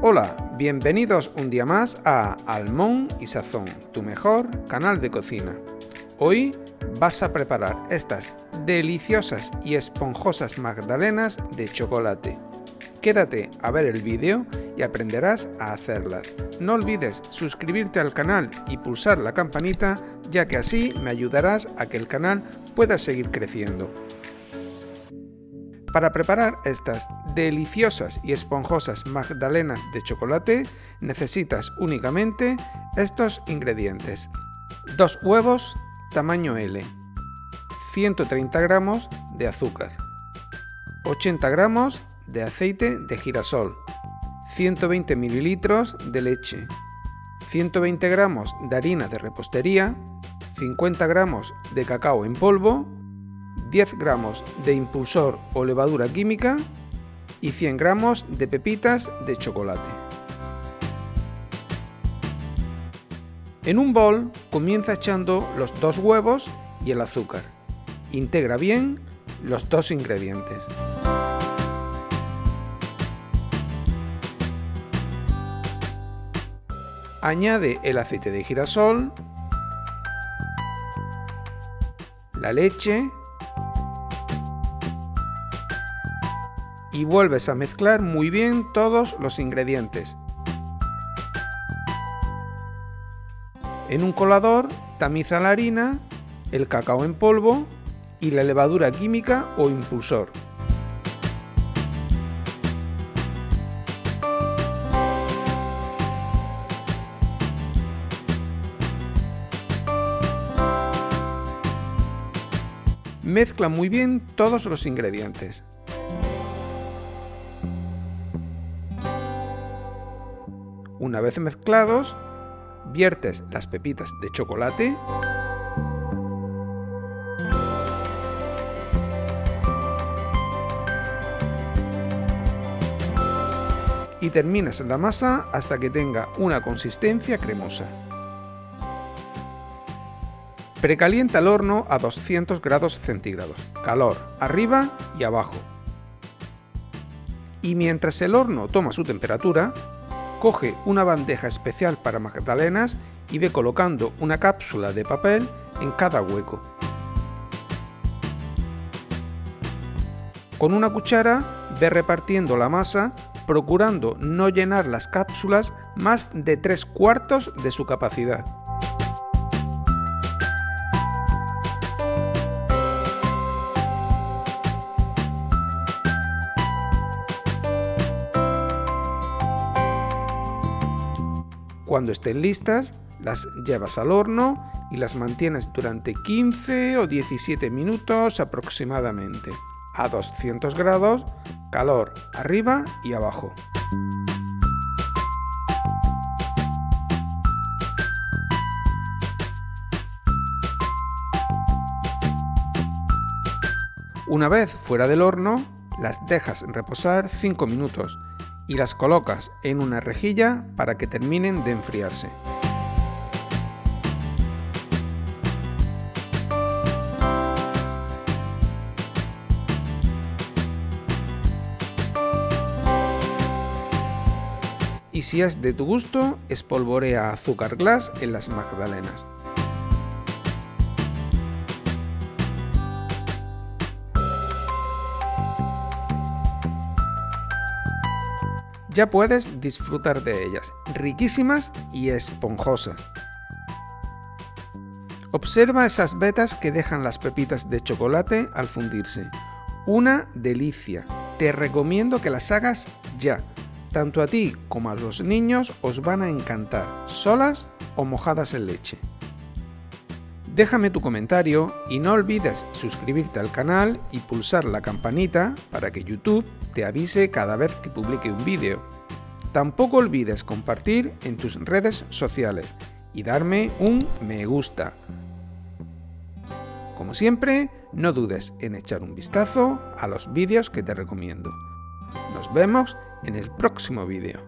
Hola, bienvenidos un día más a Almón y Sazón, tu mejor canal de cocina. Hoy vas a preparar estas deliciosas y esponjosas magdalenas de chocolate. Quédate a ver el vídeo y aprenderás a hacerlas. No olvides suscribirte al canal y pulsar la campanita ya que así me ayudarás a que el canal pueda seguir creciendo. Para preparar estas deliciosas y esponjosas magdalenas de chocolate necesitas únicamente estos ingredientes. Dos huevos tamaño L, 130 gramos de azúcar, 80 gramos de aceite de girasol, 120 mililitros de leche, 120 gramos de harina de repostería, 50 gramos de cacao en polvo, 10 gramos de impulsor o levadura química y 100 gramos de pepitas de chocolate. En un bol comienza echando los dos huevos y el azúcar. Integra bien los dos ingredientes. Añade el aceite de girasol, la leche y vuelves a mezclar muy bien todos los ingredientes. En un colador tamiza la harina, el cacao en polvo y la levadura química o impulsor. Mezcla muy bien todos los ingredientes. Una vez mezclados, viertes las pepitas de chocolate y terminas la masa hasta que tenga una consistencia cremosa. Precalienta el horno a 200 grados centígrados, calor arriba y abajo. Y mientras el horno toma su temperatura, coge una bandeja especial para magdalenas y ve colocando una cápsula de papel en cada hueco. Con una cuchara ve repartiendo la masa procurando no llenar las cápsulas más de tres cuartos de su capacidad. Cuando estén listas, las llevas al horno y las mantienes durante 15 o 17 minutos aproximadamente, a 200 grados, calor arriba y abajo. Una vez fuera del horno, las dejas reposar 5 minutos y las colocas en una rejilla para que terminen de enfriarse. Y si es de tu gusto, espolvorea azúcar glass en las magdalenas. Ya puedes disfrutar de ellas, riquísimas y esponjosas. Observa esas vetas que dejan las pepitas de chocolate al fundirse. Una delicia. Te recomiendo que las hagas ya. Tanto a ti como a los niños os van a encantar, solas o mojadas en leche. Déjame tu comentario y no olvides suscribirte al canal y pulsar la campanita para que YouTube te avise cada vez que publique un vídeo. Tampoco olvides compartir en tus redes sociales y darme un me gusta. Como siempre, no dudes en echar un vistazo a los vídeos que te recomiendo. Nos vemos en el próximo vídeo.